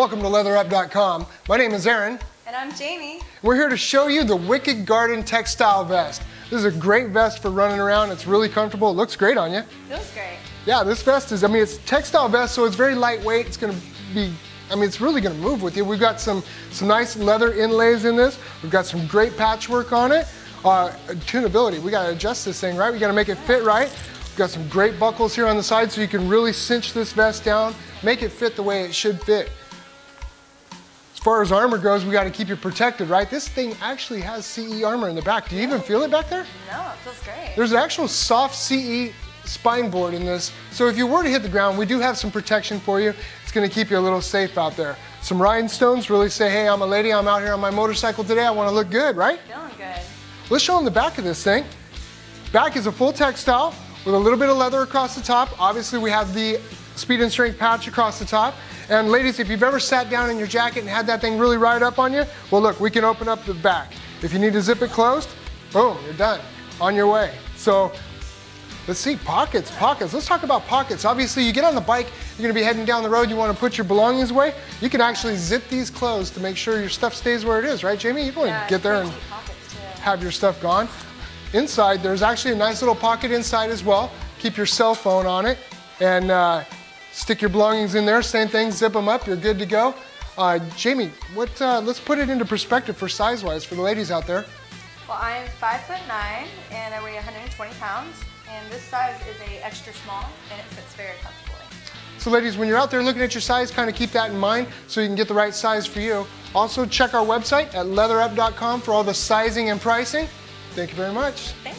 Welcome to leatherup.com. My name is Aaron. And I'm Jamie. We're here to show you the Wicked Garden Textile Vest. This is a great vest for running around. It's really comfortable. It looks great on you. Feels great. Yeah, this vest is, I mean, it's textile vest, so it's very lightweight. It's gonna be, I mean, it's really gonna move with you. We've got some, some nice leather inlays in this. We've got some great patchwork on it. Uh, tunability, we gotta adjust this thing, right? We gotta make it fit right. We've got some great buckles here on the side so you can really cinch this vest down, make it fit the way it should fit. As far as armor goes, we got to keep you protected, right? This thing actually has CE armor in the back. Do you even feel it back there? No, it feels great. There's an actual soft CE spine board in this. So if you were to hit the ground, we do have some protection for you. It's going to keep you a little safe out there. Some rhinestones really say, hey, I'm a lady, I'm out here on my motorcycle today, I want to look good, right? Feeling good. Let's show them the back of this thing. Back is a full textile with a little bit of leather across the top. Obviously, we have the speed and strength patch across the top. And ladies, if you've ever sat down in your jacket and had that thing really ride up on you, well look, we can open up the back. If you need to zip it closed, boom, you're done, on your way. So let's see, pockets, pockets. Let's talk about pockets. Obviously, you get on the bike, you're gonna be heading down the road, you wanna put your belongings away. You can actually zip these closed to make sure your stuff stays where it is, right, Jamie? You don't yeah, get there and have your stuff gone. Inside, there's actually a nice little pocket inside as well. Keep your cell phone on it. And uh, Stick your belongings in there, same thing, zip them up, you're good to go. Uh, Jamie, what, uh, let's put it into perspective for size-wise for the ladies out there. Well, I'm five foot nine and I weigh 120 pounds. And this size is a extra small and it fits very comfortably. So ladies, when you're out there looking at your size, kind of keep that in mind so you can get the right size for you. Also check our website at leatherup.com for all the sizing and pricing. Thank you very much. Thank